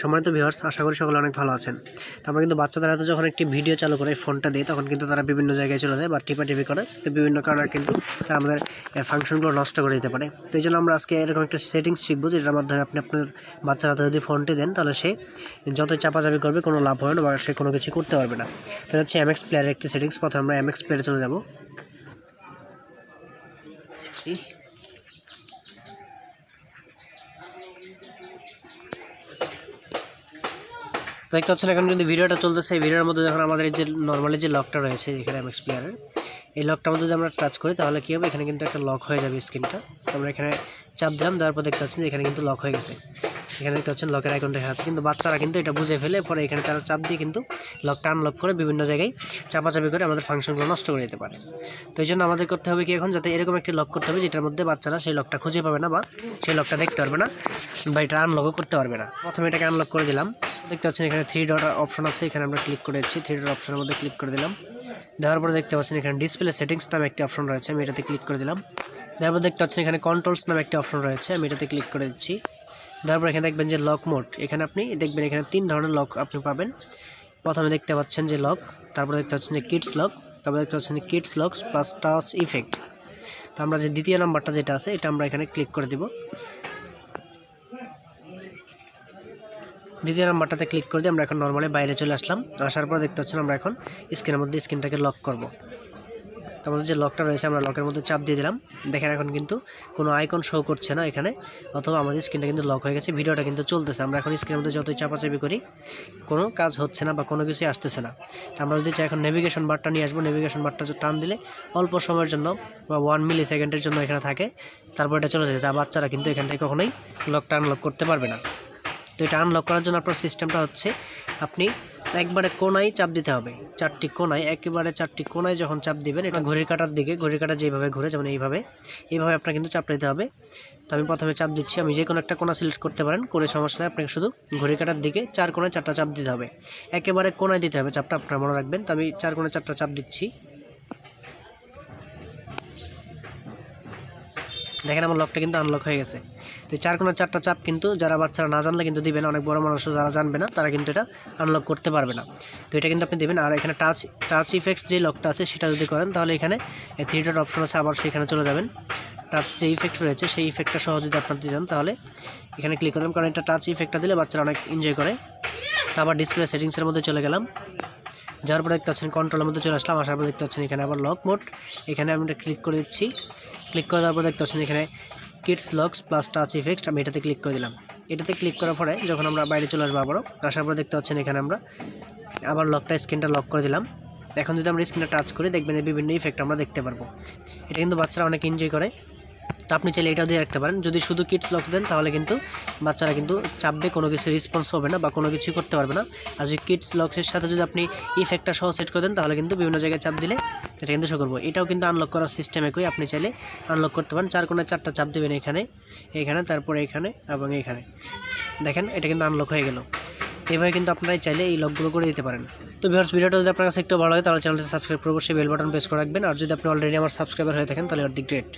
সম্মানিত ভিউয়ার্স আশা করি সকলে অনেক ভালো আছেন। তো আমরা কিন্তু বাচ্চাদের হাতে যখন একটি ভিডিও চালু করে ফোনটা দিই, তখন কিন্তু তারা বিভিন্ন জায়গায় চলে যায় বা টিপা টিপি করে। তো বিভিন্ন কারণে কিন্তু তারা আমাদের ফাংশনগুলো নষ্ট করে দিতে পারে। তো এই জন্য আমরা আজকে এরকম একটা সেটিংস শিখব, যেটার মাধ্যমে আপনি আপনার বাচ্চার হাতে যদি ফোনটি দেন, তাহলে সে যতই চাপাচাপি করবে, কোনো লাভ হবে না বা সে কোনো কিছু করতে পারবে না। তো হচ্ছে এমএক্স প্লেয়ারের একটি সেটিংস প্রথমে আমরা এমএক্স প্লেয়ারে চলে যাব। দেখতে পাচ্ছেন, এখন কিন্তু ভিডিওটা চলতেছে এই ভিডিওর মধ্যে যখন আমাদের যে নর্মালি যে লকটা রয়েছে, এখানে এমএক্স প্লেয়ারের এই লকটার মধ্যে যদি আমরা টাচ করি, তাহলে কী হবে? এখানে কিন্তু একটা লক হয়ে যাবে স্ক্রিনটা আমরা এখানে চাপ দিলাম তারপর পর দেখতে পাচ্ছেন যে এখানে কিন্তু লক হয়ে গেছে। এখানে দেখতে পাচ্ছেন লকের আইকন দেখা যাচ্ছে। কিন্তু বাচ্চারা কিন্তু এটা বুঝে ফেলে, পরে এখানে তারা চাপ দিয়ে কিন্তু লকটা আনলক করে বিভিন্ন জায়গায় চাপাচাপি করে আমাদের ফাংশনগুলো নষ্ট করে দিতে পারে। তো এই জন্য আমাদের করতে হবে কি এখন? যাতে এরকম একটি লক করতে হবে, যেটার মধ্যে বাচ্চারা সেই লকটা খুঁজে পাবে না বা সেই লকটা দেখতে পারবে না বা এটা আনলকও করতে পারবে না। প্রথমে এটাকে আনলক করে দিলাম। দেখতে পাচ্ছেন এখানে থ্রি ডট অপশন আছে, এখানে আমরা ক্লিক করে দিচ্ছি। থ্রি ডট অপশনের মধ্যে ক্লিক করে দিলাম। দেওয়ার পরে দেখতে পাচ্ছেন এখানে ডিসপ্লে সেটিংস নামে একটি অপশন রয়েছে, আমি এটাতে ক্লিক করে দিলাম। দেওয়ার পর দেখতে পাচ্ছেন এখানে কন্ট্রোলস নামে একটি অপশন রয়েছে, আমি এটাতে ক্লিক করে দিচ্ছি। তারপর এখানে দেখবেন যে লক মোড। এখানে আপনি দেখবেন এখানে তিন ধরনের লক আপনি পাবেন। প্রথমে দেখতে পাচ্ছেন যে লক, তারপরে দেখতে পাচ্ছেন যে কিডস লক, তারপরে দেখতে পাচ্ছেন যে kids lock plus touch effect তো আমরা যে দ্বিতীয় নাম্বারটা যেটা আছে, এটা আমরা এখানে ক্লিক করে দিব। দ্বিতীয় নাম্বারটাতে ক্লিক করে দিয়ে আমরা এখন নর্মালি বাইরে চলে আসলাম। আসার পর দেখতে পাচ্ছেন আমরা এখন স্ক্রিনের মধ্যে স্ক্রিনটাকে লক করব। আমাদের যে লকটা রয়েছে, আমরা লকের মধ্যে চাপ দিয়ে দিলাম। দেখেন এখন কিন্তু কোনো আইকন শো করছে না এখানে, অথবা আমাদের স্ক্রিনটা কিন্তু লক হয়ে গেছে, ভিডিওটা কিন্তু চলতেছে। আমরা এখন স্ক্রিনের মধ্যে যতই চাপাচাপি করি, কোনো কাজ হচ্ছে না বা কোনো কিছুই আসতেছে না। তো আমরা যদি চাই এখন নেভিগেশন বারটা নিয়ে আসব নেভিগেশন বারটা টান দিলে অল্প সময়ের জন্য বা ওয়ান মিলি সেকেন্ডের জন্য এখানে থাকে, তারপর এটা চলে যায়। যা বাচ্চারা কিন্তু এখান থেকে কখনোই লকটা আনলক করতে পারবে না। তো এটা আনলক করার জন্য আপনার সিস্টেমটা হচ্ছে, আপনি একবারে কোনায় চাপ দিতে হবে। চারটি কোনায় একেবারে চারটি কোনায় যখন চাপ দিবেন, এটা ঘড়ির কাটার দিকে, ঘড়ির কাটা যেভাবে ঘুরে যেমন এইভাবে এইভাবে আপনার কিন্তু চাপ দিতে হবে। তো আমি প্রথমে চাপ দিচ্ছি, আমি যে কোনো একটা কোনা সিলেক্ট করতে পারেন, কোনো সমস্যা নেই, আপনাকে শুধু ঘড়ির কাটার দিকে চার কোনায় চারটা চাপ দিতে হবে। একেবারে কোনায় দিতে হবে চাপটা, আপনার মনে রাখবেন। তো আমি চার কোনায় চারটা চাপ দিচ্ছি। দেখেন আমার লকটা কিন্তু আনলক হয়ে গেছে। তো চার কোনো চারটা চাপ কিন্তু যারা বাচ্চারা না জানলে কিন্তু দিবেন, অনেক বড় মানুষও যারা জানবে না, তারা কিন্তু এটা আনলক করতে পারবে না। তো এটা কিন্তু আপনি দেবেন, আর এখানে টাচ টাচ ইফেক্টস যে লকটা আছে সেটা যদি করেন, তাহলে এখানে থ্রি ডট অপশন আছে, আবার সেখানে চলে যাবেন। টাচ যে ইফেক্ট রয়েছে, সেই ইফেক্টটা সহ যদি আপনার দিয়ে যান, তাহলে এখানে ক্লিক করলাম কারণ এটা টাচ ইফেক্টটা দিলে বাচ্চারা অনেক এনজয় করে। তো আবার ডিসপ্লে সেটিংসের মধ্যে চলে গেলাম। যাওয়ার পরে দেখতে পাচ্ছেন কন্ট্রোলের মধ্যে চলে আসলাম, আসার পর দেখতে পাচ্ছেন এখানে আবার লক মোড এখানে আমি এটা ক্লিক করে দিচ্ছি। ক্লিক করে দেওয়ার পর দেখতে পাচ্ছেন এখানে kids locks plus touch effect আমি এটাতে ক্লিক করে দিলাম। এটাতে ক্লিক করার পরে যখন আমরা বাইরে চলে আসব আবারও, আসার পরে দেখতে পাচ্ছেন এখানে আমরা আবার লকটা স্ক্রিনটা লক করে দিলাম। এখন যদি আমরা স্ক্রিনটা টাচ করি, দেখবেন বিভিন্ন ইফেক্ট আমরা দেখতে পারব। এটা কিন্তু বাচ্চারা অনেক এনজয় করে। তো আপনি চাইলে এটাও দিয়ে রাখতে পারেন। যদি শুধু কিডস লক দেন, তাহলে কিন্তু বাচ্চারা কিন্তু চাপবে, কোনো কিছু রেসপন্স হবে না বা কোনো কিছুই করতে পারবে না। আর যদি কিডস লক্সের সাথে যদি আপনি ইফেক্টটা সহ সেট করে দেন, তাহলে কিন্তু বিভিন্ন জায়গায় চাপ দিলে এটা কিন্তু শো করব। এটাও কিন্তু আনলক করার সিস্টেম একই, আপনি চাইলে আনলক করতে পারেন। চার কোণে চারটা চাপ দেবেন এখানে এখানে, তারপরে এখানে এবং এখানে। দেখেন, এটা কিন্তু আনলক হয়ে গেল। এভাবে কিন্তু আপনারা চাইলে এই লকগুলো করে দিতে পারেন। তো ভিউয়ার্স ভিডিওটা যদি আপনার কাছে একটু ভালো হয় তাহলে চ্যানেলটি সাবস্ক্রাইব করে অবশ্যই বেল বাটন প্রেস করে রাখবেন। আর যদি আপনি অলরেডি আমার সাবস্ক্রাইবার হয়ে থাকেন, তাহলে দি গ্রেট